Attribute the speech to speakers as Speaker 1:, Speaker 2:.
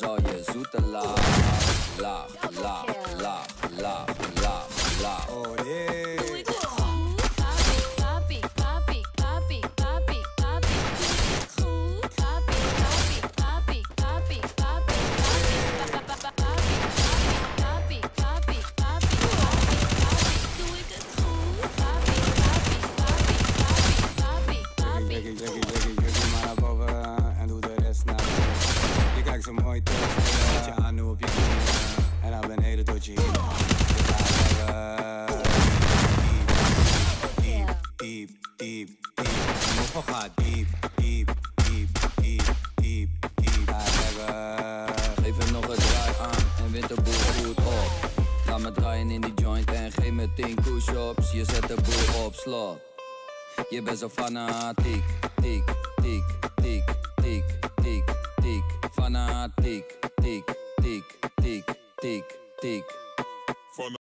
Speaker 1: zal je zoete la la la la la la la. Oh, yeah. Met je aan nu op je knieën. En naar beneden tot je lekker diep, diep, diep, diep. Moffel gaat diep, diep, diep, diep, diep, diep. Ga.
Speaker 2: Geef hem nog een draai aan en wint de boel goed op. Laat me draaien in die joint en geef me 10 push-ups. Je zet de boel op slot. Je bent zo fanatiek, tiek, tiek, tiek, Dig, dig, dig, dig, dig, dig.